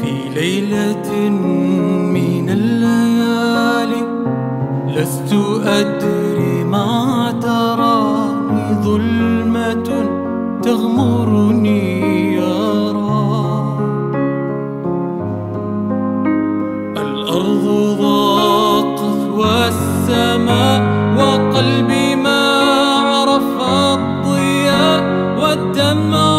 في ليلة من الليالي لست أدري ما تراني ظلمة تغمرني يا one more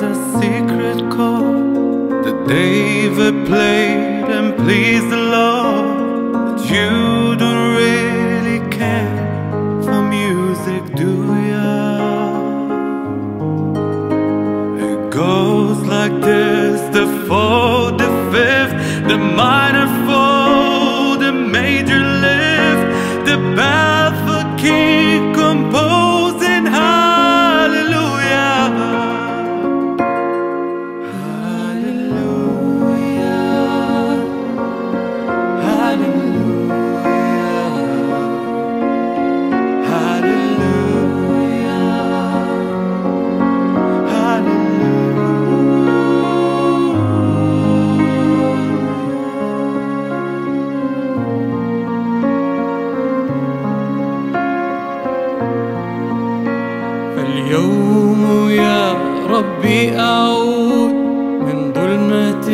was a secret chord that David played and pleased the Lord. That you don't really care for music, do ya? It goes like this: the fourth, the fifth, the minor فاليوم يا ربي أعود من ظلمة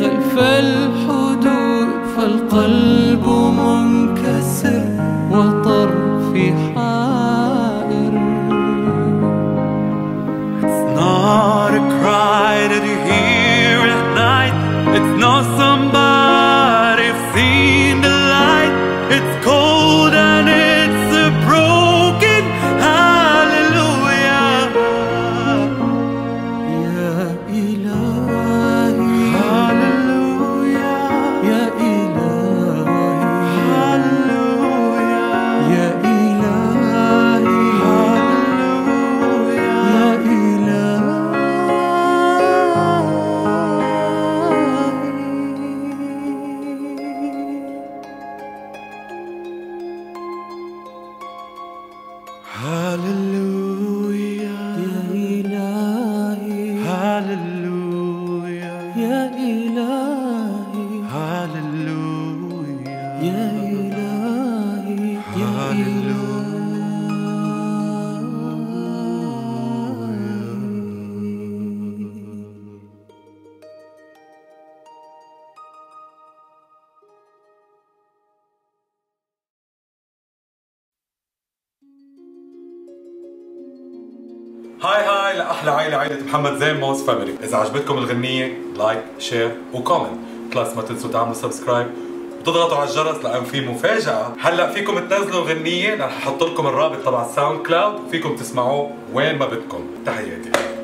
خلف الحدود فالقلب منكسر وطرفي حائر It's not a cry that you hear at night. It's not somebody هاي هاي لأحلى عائلة عائلة محمد زين موز family إذا عجبتكم الغنية like share و comment بلس ما تنسوا تعملوا subscribe وتضغطوا على الجرس لأن في مفاجأة. هلأ فيكم تنزلوا الغنيه رح أحط لكم الرابط تبع ال SoundCloud وفيكم تسمعوه وين ما بدكم. تحياتي.